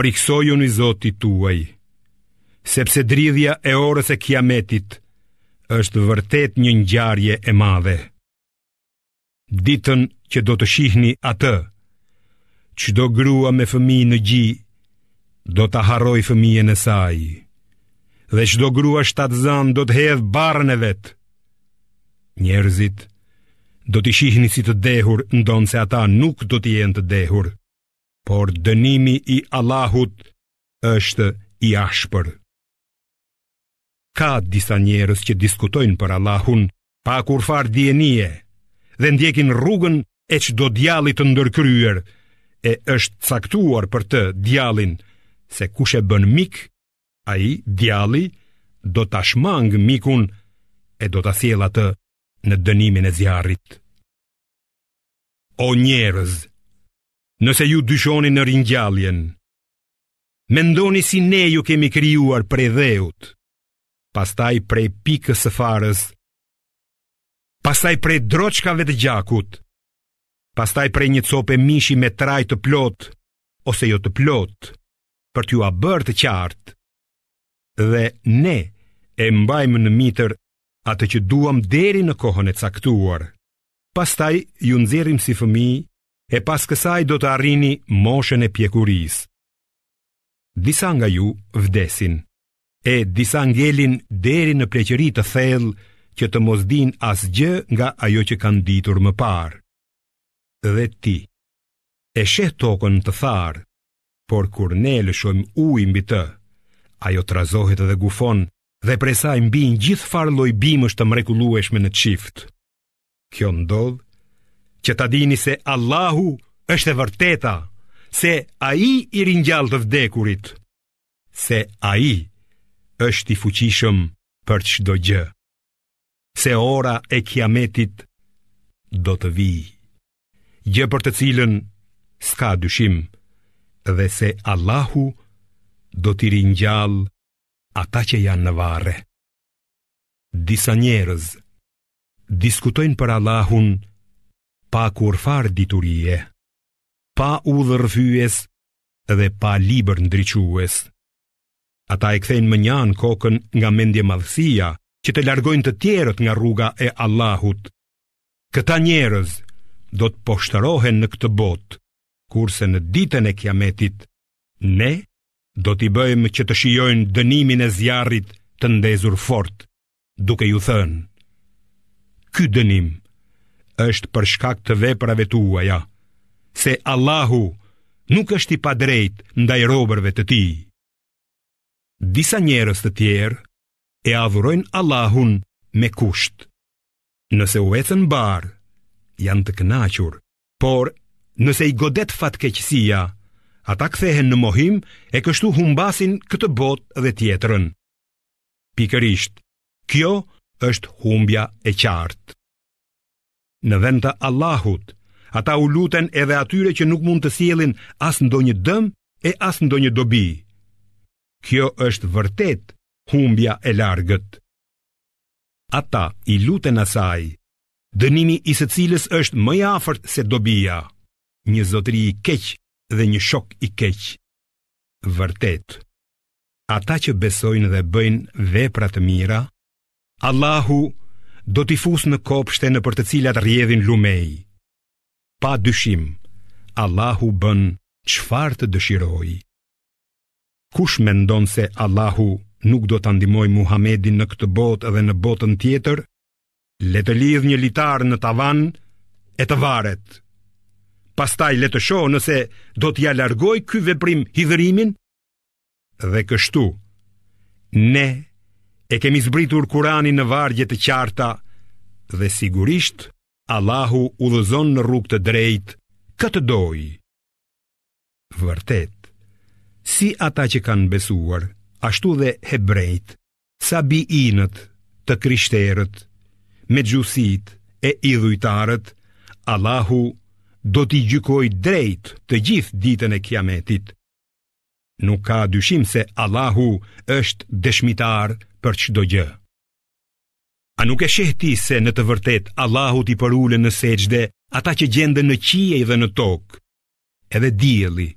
Frikësojuni Zotit tuaj, sepse dridhja e orës e kiametit është vërtet një ngjarje e madhe. Ditën që do ta shihni atë, çdo grua me fëmijë në gji, do ta harrojë fëmijën e saj, dhe çdo grua shtatzënë do të hedhë barrën e vet. Njerëzit, do t'i shihni si të dehur, ndonëse ata nuk do të jenë të dehur. por dënimi i Allahut është i ashpër. Ka disa njerëz që diskutojnë për Allahun pa kurrfarë dijenie dhe ndjekin rrugën e çdo djalli të ndërkryer e është caktuar për të djallin se kush e bën mik, ai djalli do ta shmangë mikun e do ta sjellë atë në dënimin e zjarrit. O njerëz, Nëse ju dyshoni në ringjalljen, mendoni si ne ju kemi krijuar prej dheut, pastaj prej pikës së farës, pastaj prej droçkave të gjakut, pastaj prej një cope mishi me trajtë të plotë ose jo të plotë, për t'jua bërë të qartë. Dhe ne e mbajmë në mitër atë që duam deri në kohën e caktuar. Pastaj ju nxjerrim si fëmijë e pas kësaj do të arrini moshën e pjekurisë. Disa nga ju vdesin, e disa ngelin deri në pleqëri të thellë që të mos dinë asgjë nga ajo që kanë ditur më parë. Dhe ti, e sheh tokën të tharë, por kur ne lëshojmë ujë mbi të, ajo trazohet dhe gufon dhe prej saj mbijnë gjithfarë lloj bimësh të mrekullueshme në çifte. Kjo ndodh që ta dini se Allahu është e vërteta, se ai i ringjall të vdekurit, se ai është i fuqishëm për çdo gjë. Se ora e kiametit do të vijë, gjë për të cilën s'ka dyshim dhe se Allahu do t'i ringjallë ata që janë në varre. Disa njerëz diskutojnë për Allahun pa kurrfarë diturie, pa udhërrëfyes dhe pa libër ndriçues. Ata e kthejnë mënjanë kokën nga mendjemadhësia që të largojnë të tjerët nga rruga e Allahut. Këta njerëz do të poshtërohen në këtë botë, kurse në ditën e kiametit, ne do t'i bëjmë që të shijojnë dënimin e zjarrit të ndezur fort, duke ju thënë, Ky dënim është për shkak të veprave tuaja, se Allahu nuk është i padrejtë ndaj robërve të tij. Disa njerëz të tjerë e adhurojnë Allahun me kusht. Nëse u ecën mbarë, janë të kënaqur, por nëse i godet fatkeqësia, ata kthehen në mohim e kështu humbasin këtë botë dhe tjetrën. Pikërisht, kjo është humbja e qartë. Në vend të Allahut, ata u luten edhe atyre që nuk mund të sjellin as ndonjë dëm e as ndonjë dobi. Kjo është vërtet humbja e largët. Ata i luten asaj, dënimi i së cilës është më i afërt se dobia, një zotëri i keq dhe një shok i keq. Vërtet. ata që besojnë dhe bëjnë vepra të mira, Allahu do t'i fusë në kopshte nëpër të cilat rrjedhin lumenj. Pa dyshim, Allahu bën çfarë të dëshirojë. Kush mendon se Allahu nuk do ta ndihmojë Muhamedin në këtë botë dhe në botën tjetër, le të lidhë një litar në tavan e të varet. Pastaj le të shohë nëse do t'ia largojë ky veprim hidhërimin, Dhe kështu, ne e kemi zbritur Kuranin në vargje të qarta dhe sigurisht Allahu udhëzon në rrugë të drejtë kë të dojë. Vërtet, si ata që kanë besuar, ashtu dhe hebrenjtë, sabiinët, të krishterët, mexhusët e idhujtarët, Allahu do t'i gjykojë drejt të gjithë ditën e kiametit. Nuk ka dyshim se Allahu është dëshmitar për çdo gjë. A nuk e sheh ti se në të vërtetë Allahut i përulen në sexhde ata që gjenden në qiej dhe në tokë, edhe dielli,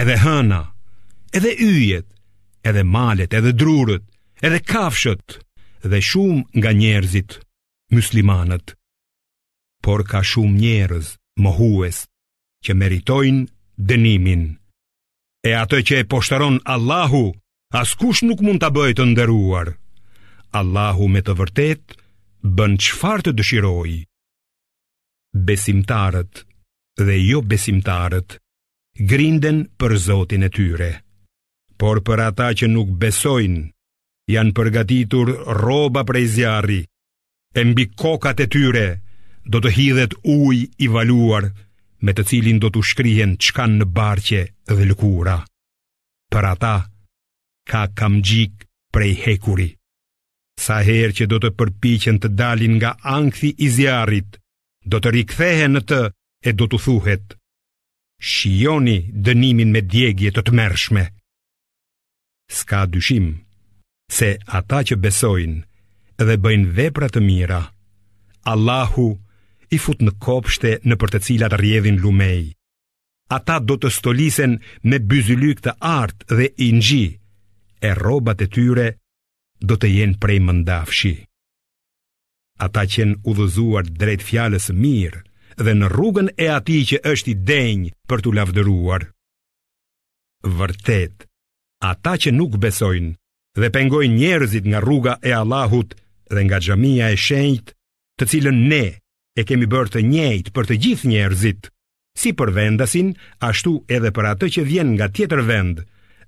edhe hëna, edhe yjet, edhe malet, edhe drurët, edhe kafshët dhe shumë nga njerëzit muslimanët. Por ka shumë njerëz mohues që meritojnë dënimin E atë që e poshtëron Allahu, askush nuk mund ta bëjë të nderuar. Allahu me të vërtetë bën çfarë të dëshirojë. Besimtarët dhe jobesimtarët grinden për Zotin e tyre. Por për ata që nuk besojnë, janë përgatitur rroba prej zjarri, E mbi kokat e tyre do të hidhet ujë i valuar me të cilin do t'u shkrihen ç'kanë në barqe dhe lëkura. Për ata, ka kamxhikë prej hekuri. Sa herë që do të përpiqen të dalin nga ankthi i zjarrit, do të rikthehen në të e do t'u thuhet, shijoni dënimin me djegje të tmerrshme. S'ka dyshim se ata që besojnë dhe bëjnë vepra të mira, Allahu i fut në kopshte nëpër të cilat rjedhin lumenj. Ata do të stolisen me byzylykë të artë dhe inxhi, e rrobat e tyre do të jenë prej mëndafshi. Ata qenë udhëzuar drejt fjalës së mirë dhe në rrugën e atij që është i denjë për t'u lavdëruar. Vërtet, ata që nuk besojnë dhe pengojnë njerëzit nga rruga e Allahut dhe nga xhamia e shenjtë, të cilën ne e kemi bërë të njëjtë për të gjithë njerëzit, si për vendasin, ashtu edhe për atë që vjen nga tjetër vend,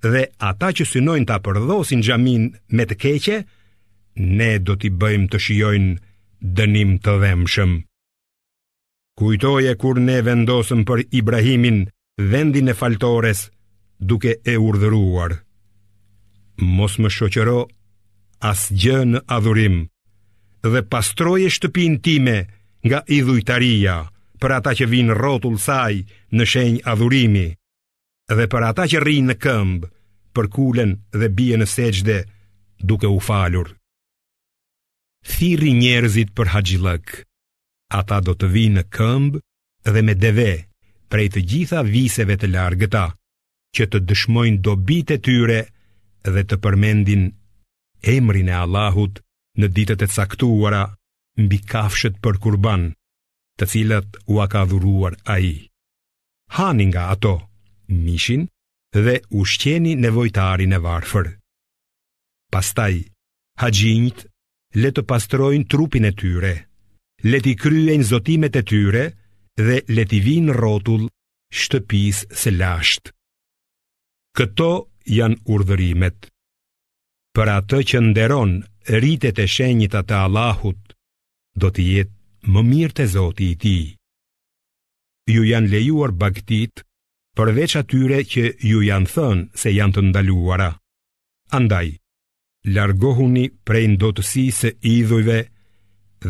dhe ata që synojnë ta përdhosin xhaminë me të keqe, ne do t'i bëjmë të shijojnë dënim të dhembshëm. Kujtoje kur ne vendosëm për Ibrahimin vendin e faltores duke e urdhëruar. Mos më shoqëro asgjë në adhurim dhe pastroje shtëpinë time nga idhujtaria për ata që vijnë rrotull saj në shenjë adhurimi dhe për ata që rrinë në këmbë përkulen dhe bien në sexhde duke u falur. Thirri njerëzit për haxhillëk ata do të vijnë në këmbë dhe me deve prej të gjitha viseve të largëta, që të dëshmojnë dobitë e tyre dhe të përmendin emrin e Allahut në ditët e caktuara mbi kafshët për kurban, të cilat ua ka dhuruar ai. Hani nga ato mishin dhe ushqeni nevojtarin e varfër. Pastaj, haxhinjtë le të pastrojnë trupin e tyre, le t'i kryejnë zotimet e tyre dhe le t'i vijnë rrotull shtëpisë së lashtë. Këto janë urdhërimet. Për atë që nderon ritet e shenjta të Allahut, do të jetë më mirë te zoti i tij. Ju janë lejuar bagëtitë përveç atyre që ju janë thënë se janë të ndaluara. Andaj, largohuni prej ndotësisë së idhujve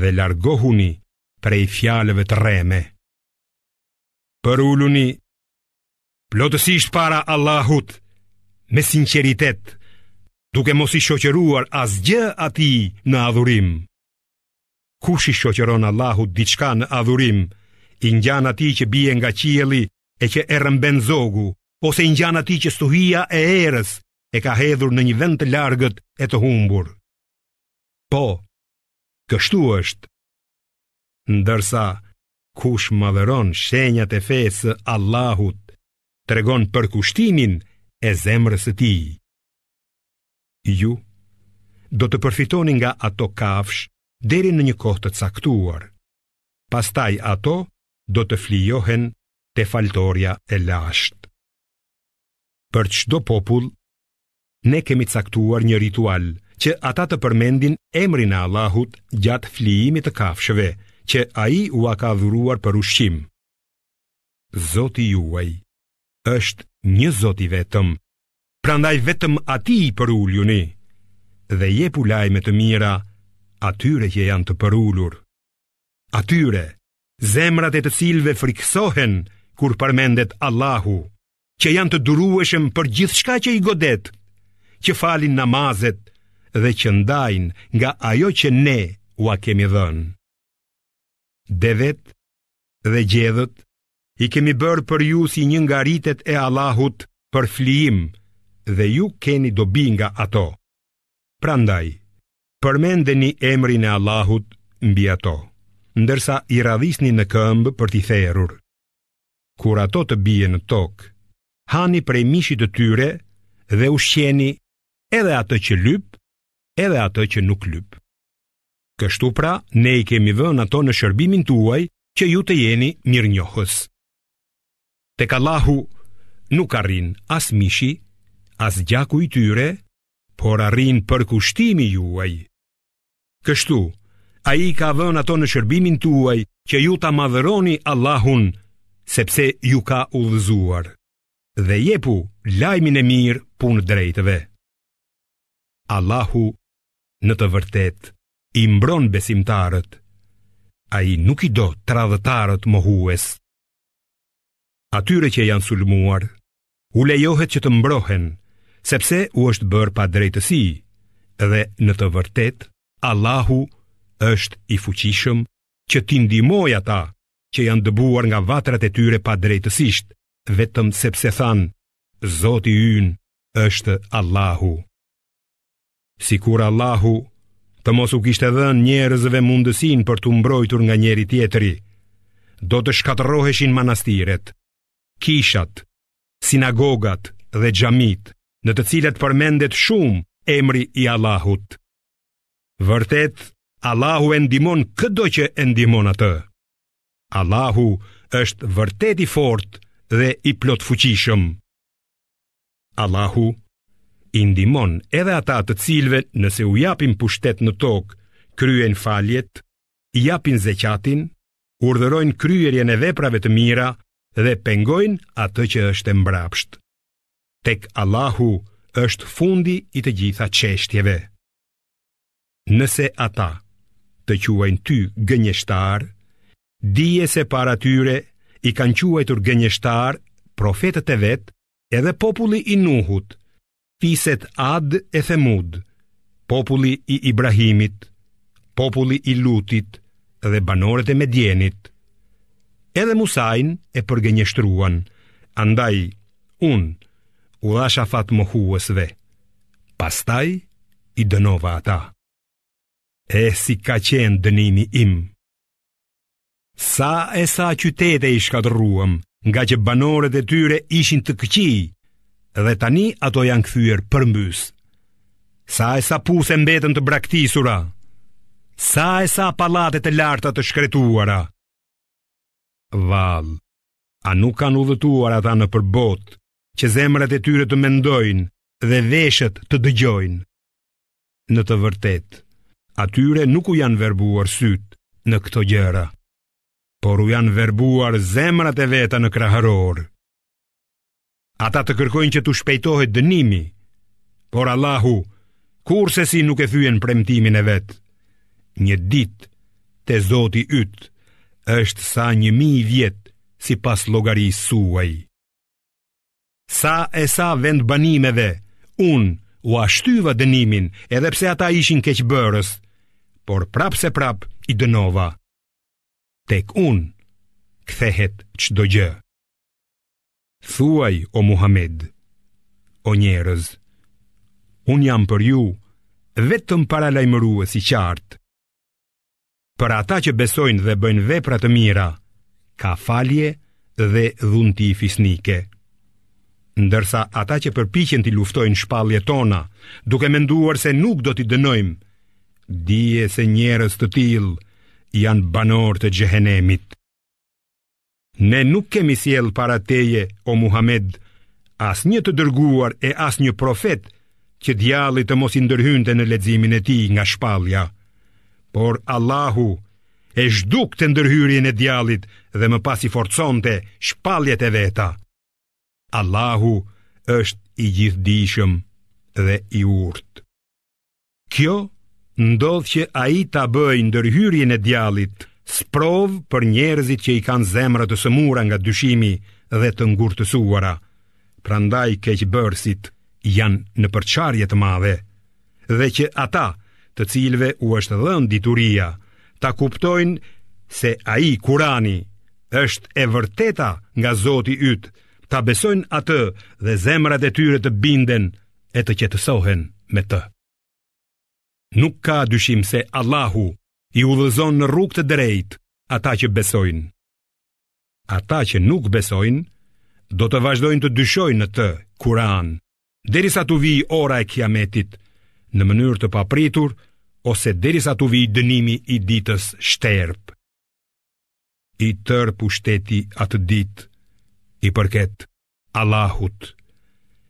dhe largohuni prej fjalëve të rreme. Përuluni plotësisht para Allahut me sinqeritet, duke mos i shoqëruar asgjë atij në adhurim. Kush i shoqëron Allahut diçka në adhurim, i ngjan atij që bie nga qielli e që e rrëmben zogu, ose i ngjan atij që stuhia e erës e ka hedhur në një vend të largët e të humbur. Po, kështu është. Ndërsa, kush madhëron shenjat e fesë së Allahut, tregon përkushtimin e zemrës së tij. Ju, do të përfitoni nga ato kafshë deri në një kohë të caktuar. Pastaj ato do të flijohen te faltorja e lashtë. për çdo popull, ne kemi caktuar një ritual që ata të përmendin emrin e Allahut gjatë flijimit të kafshëve që ai ua ka dhuruar për ushqim. Zoti juaj është një Zot i vetëm, prandaj vetëm atij përuluni dhe jepu lajme të mira atyre që janë të përulur. Atyre, zemrat e të cilëve frikësohen kur përmendet Allahu. që janë të durueshëm për gjithçka që i godet, që falin namazet dhe që ndajnë nga ajo që ne ua kemi dhënë. Devet dhe gjedhët i kemi bërë për ju si një nga ritet e Allahut për flijim dhe ju keni dobi nga ato. Prandaj, përmendeni emrin e Allahut mbi ato, ndërsa i radhisni në këmbë për t'i therur. Kur ato të bien në tokë, hani prej mishit të tyre dhe ushqeni edhe atë që lyp, edhe atë që nuk lyp. Kështu pra, ne i kemi vënë ato në shërbimin tuaj që ju të jeni mirënjohës. Tek Allahu nuk arrin as mishi, as gjaku i tyre, por arrin përkushtimi juaj. Kështu, ai i ka vënë ato në shërbimin tuaj që ju ta madhëroni Allahun sepse ju ka udhëzuar dhe jepu lajmin e mirë punëdrejtëve. Allahu në të vërtetë i mbron besimtarët, ai nuk i do tradhëtarët mohues. Atyre që janë sulmuar, U lejohet që të mbrohen, sepse u është bërë padrejtësi, dhe në të vërtetë, Allahu është i fuqishëm që t'i ndihmojë ata që janë dëbuar nga vatrat e tyre padrejtësisht, vetëm sepse thanë, Zoti ynë është Allahu. Sikur Allahu të mos u kishte dhënë njerëzve mundësinë për t'u mbrojtur nga njëri-tjetri, do të shkatërroheshin manastiret, kishat, sinagogat dhe xhamitë, në të cilat përmendet shumë emri i Allahut. Vërtet, Allahu e ndihmon këdo që e ndihmon atë. Allahu është vërtet i fortë dhe i plotfuqishëm. Allahu i ndihmon edhe ata të cilëve nëse u japin pushtet në tokë, kryejnë faljet, japin zeqatin, urdhërojnë kryerjen e veprave të mira dhe pengojnë atë që është e mbrapshtë. Tek Allahu është fundi i të gjitha çështjeve. Nëse ata të quajnë ty gënjeshtar, dije se para tyre i kanë quajtur gënjeshtarë profetët e vet, edhe populli i Nuhut, fiset Ad e Themud, populli i Ibrahimit, populli i Lutit dhe banorët e Medjenit. Edhe Musain e përgënjeshtruan, andaj unë u dhashë afat mohuesve. Pastaj i dënova ata. E si ka qenë dënimi im? Sa e sa qytete i shkatërruam, ngaqë banorët e tyre ishin të këqij dhe tani ato janë kthyer përmbys. Sa e sa puse mbetën të braktisura, sa e sa pallate të larta të shkretuara. Vallë, a nuk kanë udhëtuar ata nëpër botë, që zemrat e tyre të mendojnë dhe veshët të dëgjojnë? në të vërtetë, atyre nuk u janë verbuar sytë në këto gjëra, por u janë verbuar zemrat e veta në kraharor. Ata të kërkojnë që t'u shpejtohet dënimi, por Allahu kurrsesi nuk e thyen premtimin e vet. Një ditë te Zoti yt është sa një mijë vjet sipas llogarisë suaj. Sa e sa vendbanimeve, unë ua shtyva dënimin edhe pse ata ishin keqbërës, por prapëseprapë i dënova. Tek unë, kthehet çdo gjë. Thuaj, o Muhamed, o njerëz, unë jam për ju, vetëm paralajmërues i qartë, Për ata që besojnë dhe bëjnë vepra të mira, ka falje dhe dhunti fisnike. Ndërsa ata që përpiqen t'i luftojnë shpalljet tona, duke menduar se nuk do t'i dënojmë, dije se njerëz të tillë janë banorë të xhehenemit. Ne nuk kemi sjellë para teje o Muhamed asnjë të dërguar e asnjë profet që djalli të mos i ndërhynte në leximin e tij nga shpallja. Por Allahu e zhdukte ndërhyrjen e djallit dhe më pas i forconte shpalljet e veta. Allahu është i gjithëdijshëm dhe i urtë. Kjo ndodh që ai ta bëjë ndërhyrjen e djallit sprovë për njerëzit që i kanë zemrat të sëmura nga dyshimi dhe të ngurtësuara. Prandaj keqbërësit janë në përçarje të madhe dhe që ata, të cilëve u është dhënë dituria, ta kuptojnë se ai Kurani është e vërteta nga Zoti yt, ta besojnë atë dhe zemrat e tyre të binden e të qetësohen me të. Nuk ka dyshim se Allahu i udhëzon në rrugë të drejtë ata që besojnë. Ata që nuk besojnë do të vazhdojnë të dyshojnë në të, Kur'an, derisa t'u vijë ora e Kiametit në mënyrë të papritur ose derisa t'u vijë dënimi i ditës shterpë. I tërë pushteti atë ditë i përket Allahut.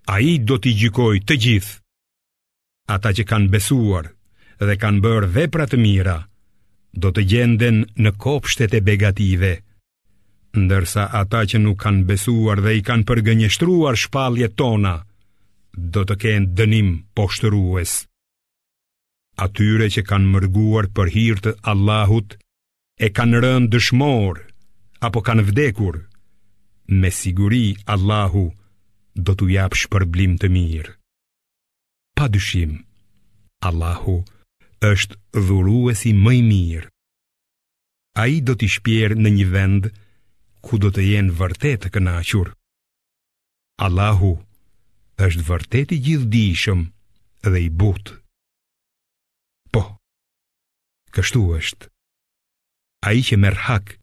Ai do t'i gjykojë të gjithë. Ata që kanë besuar dhe kanë bërë vepra të mira, do të gjenden në kopshtet e begatisë, ndërsa ata që nuk kanë besuar dhe i kanë përgënjeshtruar shpalljet tona, do të kenë dënim poshtërues. Atyre që kanë mërguar për hir të Allahut, e kanë rënë dëshmorë apo kanë vdekur, me siguri Allahu do t'u japë shpërblim të mirë. Pa dyshim, Allahu është dhuruesi më i mirë. Ai do t'i shpjerë në një vend ku do të jenë vërtet të kënaqur. Allahu është vërtet i gjithëdijshëm dhe i butë. Kështu është. Ai që merr hak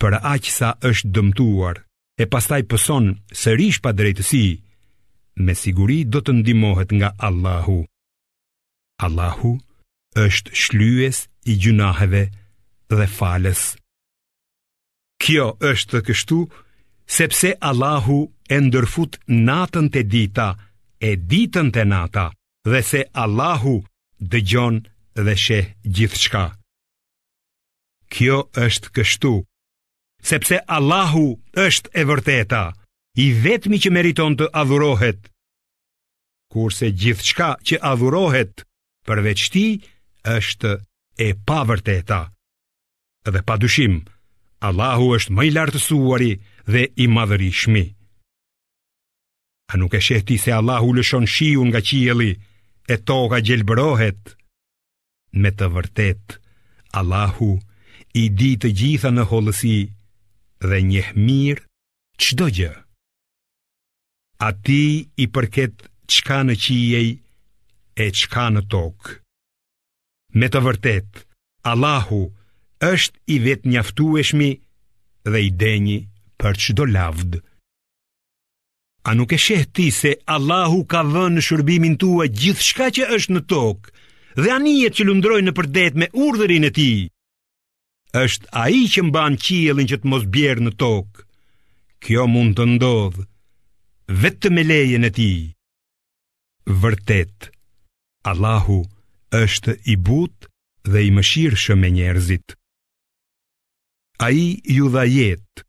për aq sa është dëmtuar e pastaj pëson sërish padrejtësi, me siguri do të ndihmohet nga Allahu. Allahu është shlyes i gjynaheve dhe falës. Kjo është kështu sepse Allahu e ndërfut natën te dita e ditën te nata dhe se Allahu dëgjon dhe sheh gjithçka. Kjo është kështu, sepse Allahu është e vërteta, i vetmi që meriton të adhurohet, kurse gjithçka që adhurohet përveç tij është e pavërteta. dhe pa dyshim, Allahu është më i lartësuari dhe i madhërishmi. A nuk e sheh ti se Allahu lëshon shiun nga qielli e toka gjelbërohet? Me të vërtetë, Allahu i di të gjitha në hollësi dhe njeh mirë çdo gjë. Atij i përket çka në qiej e çka në tokë. Me të vërtetë, Allahu është i vetëmjaftueshmi dhe i denji për çdo lavd. A nuk e sheh ti se Allahu ka vënë në shërbimin tuaj gjithçka që është në tokë dhe anijet që lundrojnë nëpër det me urdhrin e tij? Është ai që mban qiellin që të mos bjerë në tokë. Kjo mund të ndodhë, vetëm me lejen e tij. Vërtet, Allahu është i butë dhe i mëshirshëm me njerëzit. Ai ju dha jetë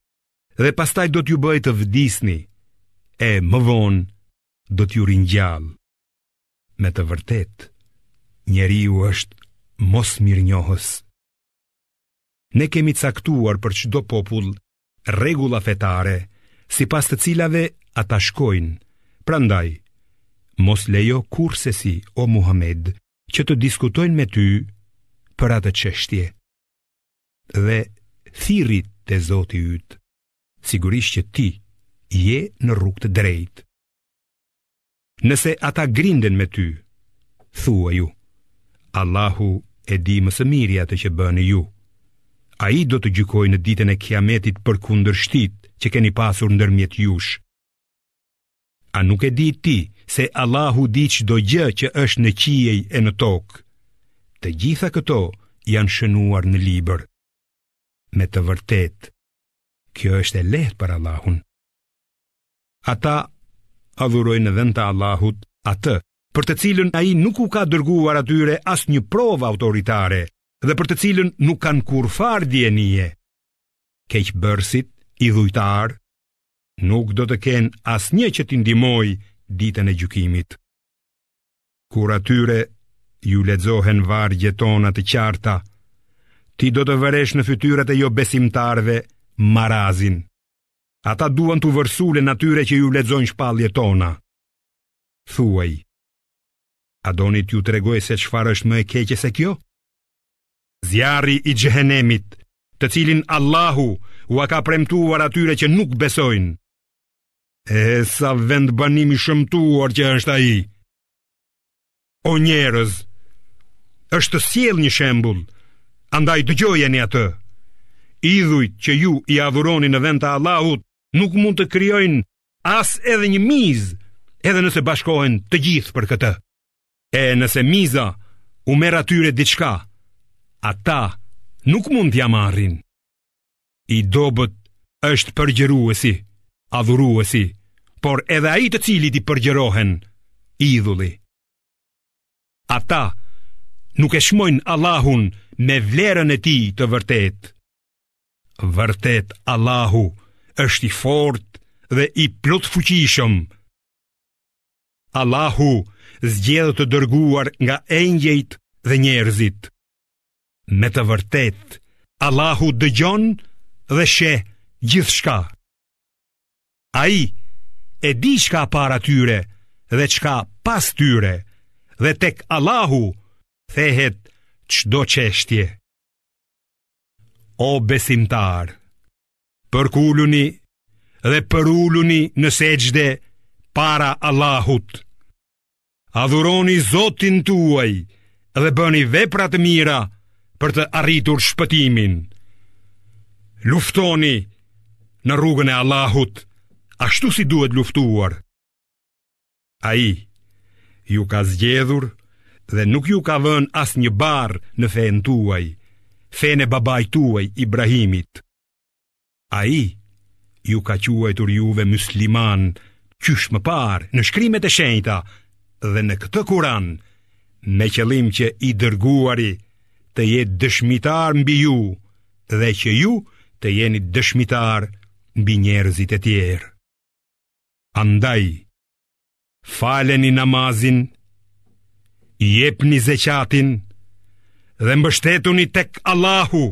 dhe pastaj do t'ju bëjë të vdisni e më vonë do t'ju ringjallë. Me të vërtet, njeriu është mosmirënjohës. Ne kemi caktuar për çdo popull rregulla fetare sipas të cilave ata shkojnë. Prandaj, mos lejo kurrsesi o Muhamed që të diskutojnë me ty për atë çështje. Dhe thirri te Zoti yt. Sigurisht që ti je në rrugë të drejtë. Nëse ata grinden me ty, thuaju, Allahu e di më së miri atë që bëni ju. Ai do të gjykojë në ditën e kiametit për kundërshtitë që keni pasur ndërmjet jush. A nuk e di ti se Allahu di çdo gjë që është në qiej e në tokë? Të gjitha këto janë shënuar në libër. Me të vërtetë, kjo është e lehtë për Allahun. Ata adhurojnë në vend të Allahut atë, për të cilën ai nuk u ka dërguar atyre asnjë provë autoritare dhe për të cilën nuk kanë kurrfarë dijenie. Keqbërësit, idhujtarë, nuk do të kenë asnjë që t'i ndihmojë ditën e gjykimit. Kur atyre iu lexohen vargjet tona të qarta, ti do të vëresh në fytyrat e jobesimtarëve marazin. Ata duan t'u vërsulen atyre që iu lexojnë shpalljet tona. Thuaj, a doni t'ju tregoj se çfarë është më e keqe se kjo? Zjarri i xhehenemit, të cilin Allahu ua ka premtuar atyre që nuk besojnë. E sa vendbanim i shëmtuar që është ai? o njerëz, është sjellë një shembull, andaj dëgjojeni atë. Idhujt që ju i adhuroni në vend të Allahut nuk mund të krijojnë as edhe një mizë, edhe nëse bashkohen të gjithë për këtë. E nëse miza u merr atyre diçka, ata nuk mund t'ia marrin. I dobët është përgjëruesi, adhuruesi, por edhe ai të cilit i përgjërohen idhulli. Ata nuk e çmojnë Allahun me vlerën e tij të vërtetë. Vërtet Allahu është i fortë dhe i plotfuqishëm. Allahu zgjedh të dërguar nga engjëjt dhe njerëzit. Me të vërtetë, Allahu dëgjon dhe sheh gjithçka. Ai e di ç'ka para tyre dhe ç'ka pas tyre dhe tek Allahu kthehet çdo çështje. O besimtarë, përkuluni dhe përuluni në sexhde para Allahut. adhuroni Zotin tuaj dhe bëni vepra të mira për të arritur shpëtimin. Luftoni në rrugën e Allahut, ashtu si duhet luftuar. Ai ju ka zgjedhur dhe nuk ju ka vënë asnjë barrë në fenë tuaj, fenë e babait tuaj Ibrahimit. Ai ju ka quajtur juve muslimanë qysh më parë në shkrimet e shenjta dhe në këtë Kuran me qëllim që i dërguari të jetë dëshmitar mbi ju dhe që ju të jeni dëshmitarë mbi njerëzit e tjerë. Andaj, faleni namazin, jepni zeqatin dhe mbështetuni tek Allahu.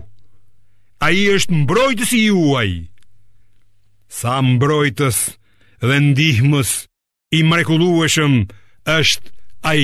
Ai është mbrojtësi juaj. Sa mbrojtës dhe ndihmës i mrekullueshëm është ai.